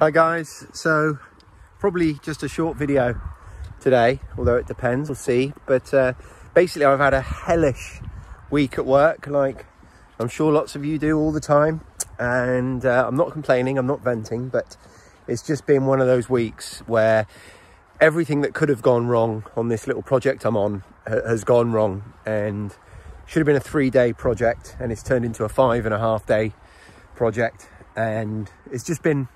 Hi guys, so probably just a short video today, although it depends, we'll see. But uh, basically I've had a hellish week at work, like I'm sure lots of you do all the time. And uh, I'm not complaining, I'm not venting, but it's just been one of those weeks where everything that could have gone wrong on this little project I'm on has gone wrong. And should have been a three day project and it's turned into a five and a half day project. And it's just been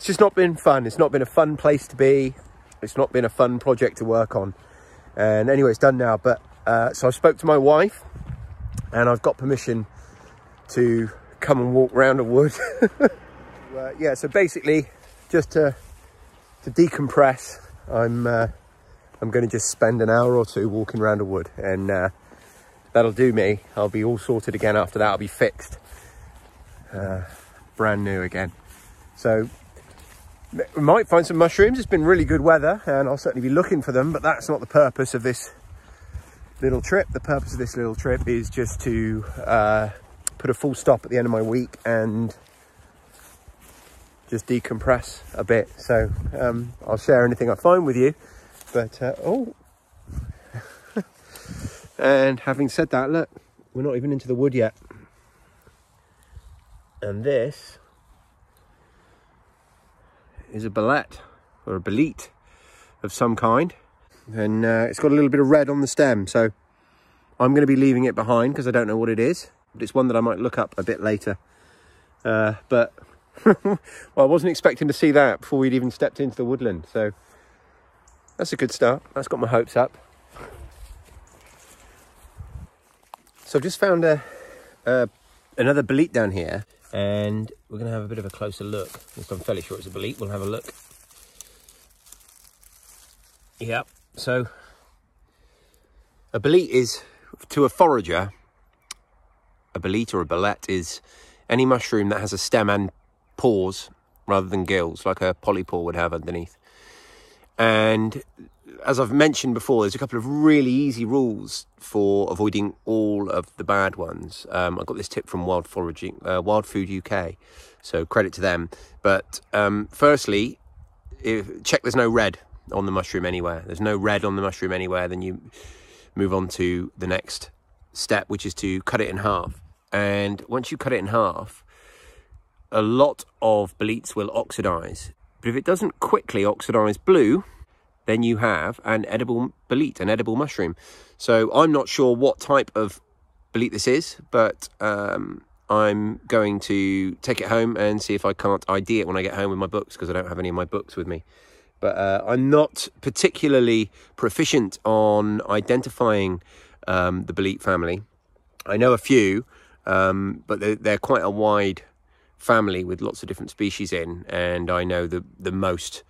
it's just not been fun. It's not been a fun place to be. It's not been a fun project to work on. And anyway, it's done now. But uh, so I spoke to my wife and I've got permission to come and walk around a wood. uh, yeah, so basically just to, to decompress, I'm, uh, I'm going to just spend an hour or two walking around a wood and uh, that'll do me. I'll be all sorted again after that. I'll be fixed. Uh, brand new again. So we might find some mushrooms. It's been really good weather and I'll certainly be looking for them, but that's not the purpose of this little trip. The purpose of this little trip is just to uh, put a full stop at the end of my week and just decompress a bit. So um, I'll share anything I find with you. But, uh, oh. and having said that, look, we're not even into the wood yet. And this is a bolete or a bolete of some kind. And uh, it's got a little bit of red on the stem. So I'm going to be leaving it behind because I don't know what it is. But it's one that I might look up a bit later. Uh, but, well, I wasn't expecting to see that before we'd even stepped into the woodland. So that's a good start. That's got my hopes up. So I've just found a, a another bolete down here and we're going to have a bit of a closer look. I'm fairly sure it's a bolete. We'll have a look. Yep. So a bolete is to a forager. A bolete or a bolete is any mushroom that has a stem and pores rather than gills, like a polypore would have underneath. And as I've mentioned before, there's a couple of really easy rules for avoiding all of the bad ones. Um, I got this tip from Wild Foraging, uh, Wild Food UK, so credit to them. But um, firstly, if, check there's no red on the mushroom anywhere. There's no red on the mushroom anywhere. Then you move on to the next step, which is to cut it in half. And once you cut it in half, a lot of boletes will oxidize. But if it doesn't quickly oxidize blue, then you have an edible bolete, an edible mushroom. So I'm not sure what type of bolete this is, but um, I'm going to take it home and see if I can't ID it when I get home with my books because I don't have any of my books with me. But uh, I'm not particularly proficient on identifying um, the bolete family. I know a few, um, but they're, they're, quite a wide family with lots of different species in, and I know the the most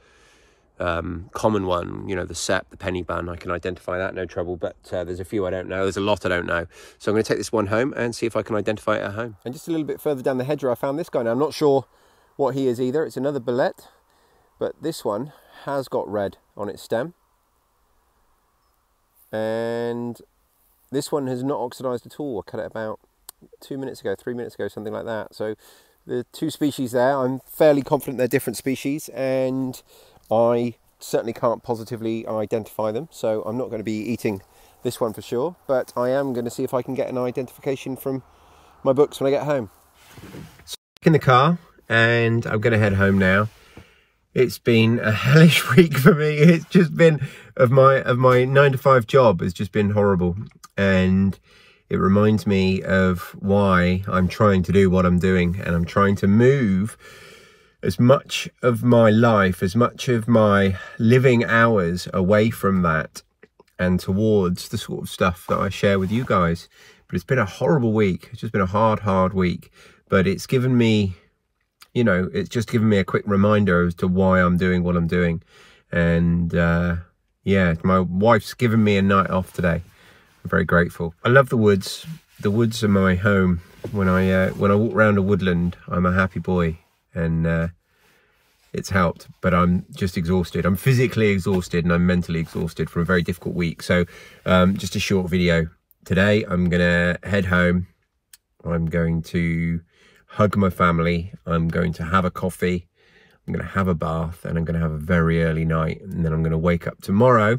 um, common one, you know, the cep, the penny bun, I can identify that, no trouble. But uh, there's a few I don't know. There's a lot I don't know. So I'm going to take this one home and see if I can identify it at home. And just a little bit further down the hedgerow, I found this guy. Now, I'm not sure what he is either. It's another bolete, but this one has got red on its stem. And this one has not oxidized at all. I cut it about two minutes ago, three minutes ago, something like that. So the two species there, I'm fairly confident they're different species. And I certainly can't positively identify them, so I'm not going to be eating this one for sure, but I am going to see if I can get an identification from my books when I get home. So in the car, and I'm going to head home now. It's been a hellish week for me. It's just been of my of my nine to five job has just been horrible, and it reminds me of why I'm trying to do what I'm doing, and I'm trying to move as much of my life, as much of my living hours away from that and towards the sort of stuff that I share with you guys. But it's been a horrible week. It's just been a hard, hard week. But it's given me, you know, it's just given me a quick reminder as to why I'm doing what I'm doing. And uh, yeah, my wife's given me a night off today. I'm very grateful. I love the woods. The woods are my home. When I uh, when I walk around a woodland, I'm a happy boy and uh, it's helped but i'm just exhausted. I'm physically exhausted and i'm mentally exhausted from a very difficult week. So um, just a short video. Today i'm gonna head home. I'm going to hug my family. I'm going to have a coffee. I'm going to have a bath and I'm going to have a very early night. And then I'm going to wake up tomorrow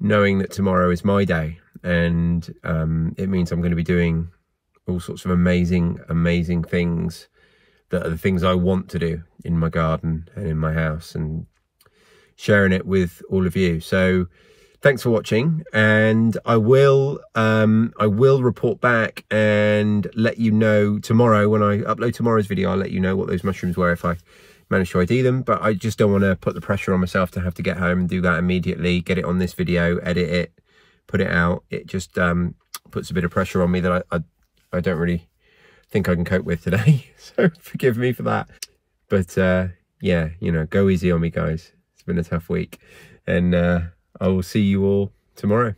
knowing that tomorrow is my day. And um, it means I'm going to be doing all sorts of amazing, amazing things that are the things I want to do in my garden and in my house and sharing it with all of you. So thanks for watching and I will um, I will report back and let you know tomorrow when I upload tomorrow's video I'll let you know what those mushrooms were if I manage to ID them but I just don't want to put the pressure on myself to have to get home and do that immediately get it on this video edit it put it out it just um, puts a bit of pressure on me that I, I, I don't really think I can cope with today so forgive me for that but uh, yeah you know go easy on me guys it's been a tough week and uh, I will see you all tomorrow.